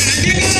¡Llega!